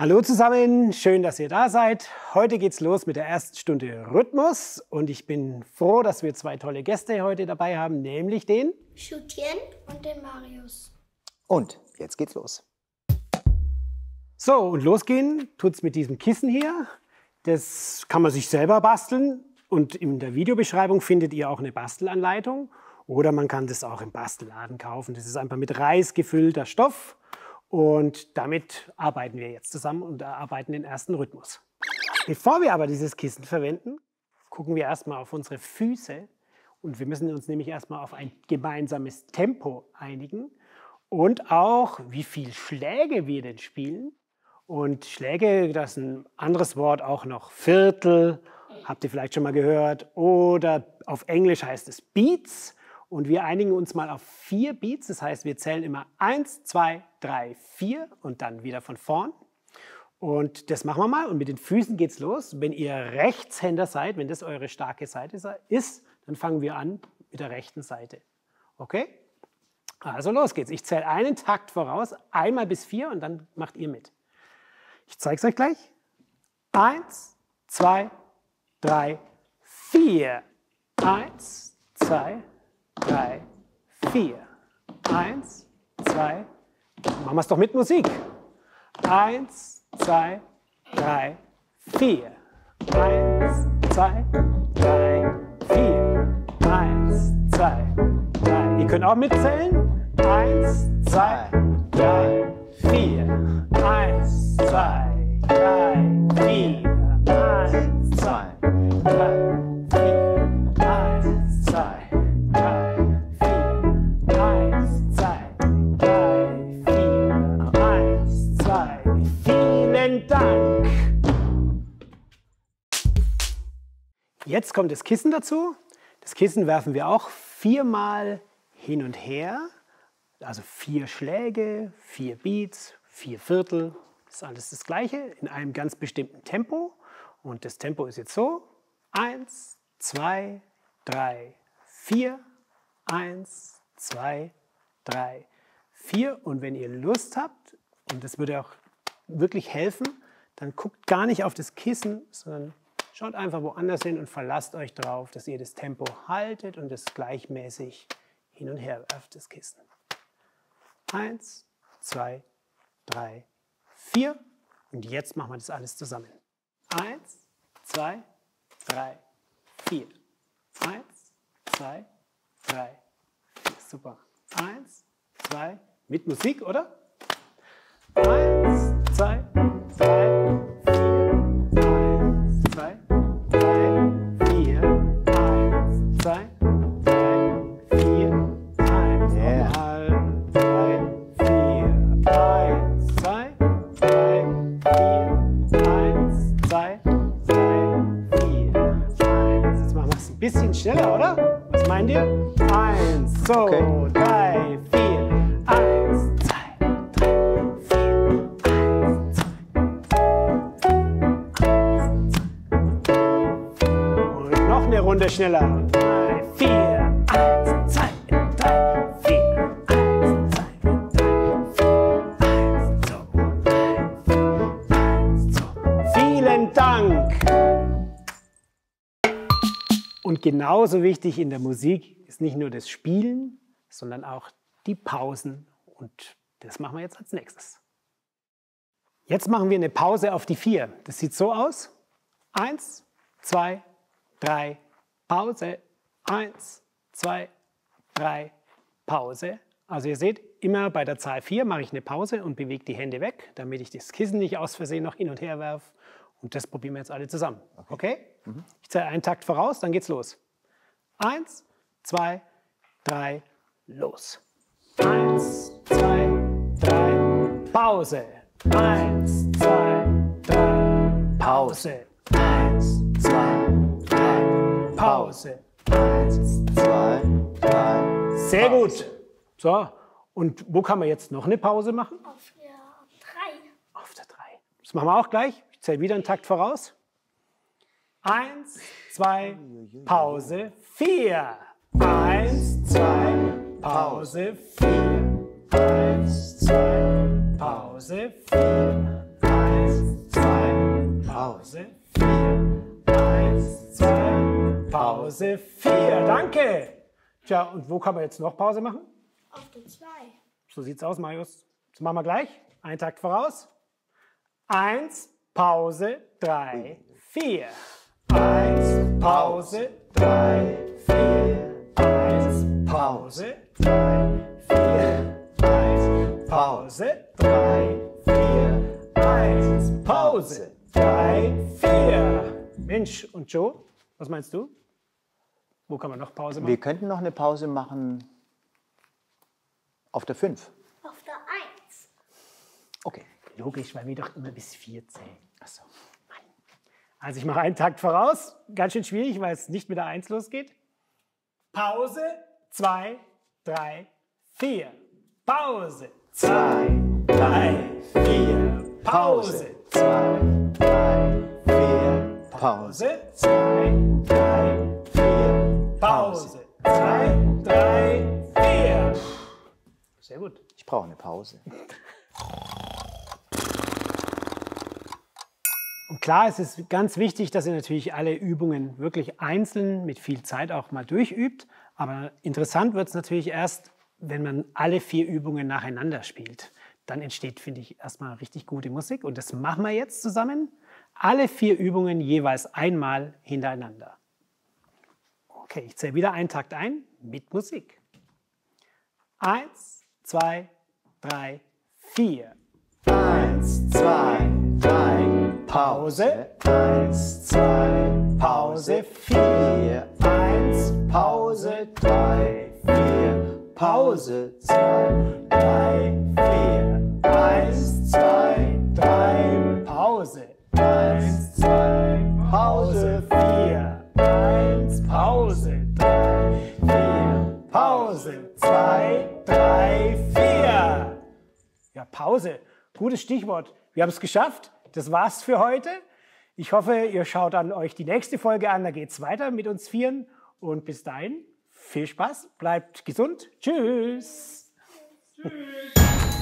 Hallo zusammen, schön, dass ihr da seid. Heute geht's los mit der ersten Stunde Rhythmus und ich bin froh, dass wir zwei tolle Gäste heute dabei haben, nämlich den Schutien und den Marius. Und jetzt geht's los. So, und losgehen tut's mit diesem Kissen hier. Das kann man sich selber basteln und in der Videobeschreibung findet ihr auch eine Bastelanleitung oder man kann das auch im Bastelladen kaufen. Das ist einfach mit Reis gefüllter Stoff und damit arbeiten wir jetzt zusammen und erarbeiten den ersten Rhythmus. Bevor wir aber dieses Kissen verwenden, gucken wir erstmal auf unsere Füße. Und wir müssen uns nämlich erstmal auf ein gemeinsames Tempo einigen und auch, wie viele Schläge wir denn spielen. Und Schläge, das ist ein anderes Wort auch noch Viertel, habt ihr vielleicht schon mal gehört. Oder auf Englisch heißt es Beats. Und wir einigen uns mal auf vier Beats. Das heißt, wir zählen immer eins, zwei, drei, vier und dann wieder von vorn. Und das machen wir mal. Und mit den Füßen geht's los. Wenn ihr Rechtshänder seid, wenn das eure starke Seite ist, dann fangen wir an mit der rechten Seite. Okay? Also los geht's. Ich zähle einen Takt voraus, einmal bis vier und dann macht ihr mit. Ich zeige es euch gleich. Eins, zwei, drei, vier. Eins, zwei, drei, vier. Eins, zwei, machen wir es doch mit Musik. Eins, zwei, drei, vier. Eins, zwei, drei, vier. Eins, zwei, drei. Ihr könnt auch mitzählen. Eins, zwei, drei, vier. Eins, zwei, drei, vier. Jetzt kommt das Kissen dazu. Das Kissen werfen wir auch viermal hin und her. Also vier Schläge, vier Beats, vier Viertel. Das ist alles das Gleiche in einem ganz bestimmten Tempo. Und das Tempo ist jetzt so. Eins, zwei, drei, vier. Eins, zwei, drei, vier. Und wenn ihr Lust habt, und das würde auch wirklich helfen, dann guckt gar nicht auf das Kissen, sondern schaut einfach woanders hin und verlasst euch darauf, dass ihr das Tempo haltet und es gleichmäßig hin und her werft, das Kissen. Eins, zwei, drei, vier. Und jetzt machen wir das alles zusammen. Eins, zwei, drei, vier. Eins, zwei, drei, vier. Super. Eins, zwei, mit Musik, oder? Eins, zwei, meint ihr? Eins, so, Okay. drei, vier. Eins, zwei, drei, vier. Eins, Und noch eine Runde schneller. Genauso wichtig in der Musik ist nicht nur das Spielen, sondern auch die Pausen. Und das machen wir jetzt als nächstes. Jetzt machen wir eine Pause auf die vier. Das sieht so aus. Eins, zwei, drei, Pause. Eins, zwei, drei, Pause. Also ihr seht, immer bei der Zahl 4 mache ich eine Pause und bewege die Hände weg, damit ich das Kissen nicht aus Versehen noch hin und her werfe. Und das probieren wir jetzt alle zusammen. Okay? Ich zähle einen Takt voraus, dann geht's los. Eins, zwei, drei, los. Eins, zwei, drei, Pause. Eins, zwei, drei, Pause. Eins, zwei, drei, Pause. Eins, zwei, drei. Sehr gut. So, und wo kann man jetzt noch eine Pause machen? Auf der drei. Auf der 3. Das machen wir auch gleich. Ich zähle wieder einen Takt voraus. Eins, zwei, Pause, vier. Eins, zwei, Pause, vier. Eins, zwei, Pause, vier. Eins, zwei, Pause, vier. Eins, zwei, Pause, vier. Danke. Tja, und wo kann man jetzt noch Pause machen? Auf den zwei. So sieht's aus, Marius. Das machen wir gleich. Einen Takt voraus. Eins, Pause, drei, oh. vier. Eins, Pause, drei, vier. Eins, Pause, drei, vier. Eins, Pause, drei, vier. Eins, Pause, drei, vier. Mensch, und Joe, was meinst du? Wo kann man noch Pause machen? Wir könnten noch eine Pause machen auf der 5. Auf der 1. Okay. Logisch, weil wir doch immer bis vier zählen. Achso. Also ich mache einen Takt voraus. Ganz schön schwierig, weil es nicht mit der Eins losgeht. Pause, zwei, drei, vier. Pause, zwei, drei, vier. Pause, Zwei, drei, vier. Pause. Pause, zwei, drei, vier. Pause, zwei, drei, vier. Sehr gut. Ich brauche eine Pause. klar, es ist ganz wichtig, dass ihr natürlich alle Übungen wirklich einzeln mit viel Zeit auch mal durchübt. Aber interessant wird es natürlich erst, wenn man alle vier Übungen nacheinander spielt. Dann entsteht, finde ich, erstmal richtig gute Musik. Und das machen wir jetzt zusammen. Alle vier Übungen jeweils einmal hintereinander. Okay, ich zähle wieder einen Takt ein mit Musik. Eins, zwei, drei, vier. Eins, zwei. Pause. Eins, zwei, Pause, vier. Eins, Pause, drei, vier. Pause, zwei, drei, vier. Eins, zwei, drei, Pause. Eins, zwei, Pause, vier. Eins, Pause, drei, vier. Pause, zwei, drei, vier. Ja, Pause. Gutes Stichwort. Wir haben es geschafft. Das war's für heute. Ich hoffe, ihr schaut dann euch die nächste Folge an. Da geht's weiter mit uns Vieren. Und bis dahin, viel Spaß, bleibt gesund. Tschüss. Tschüss.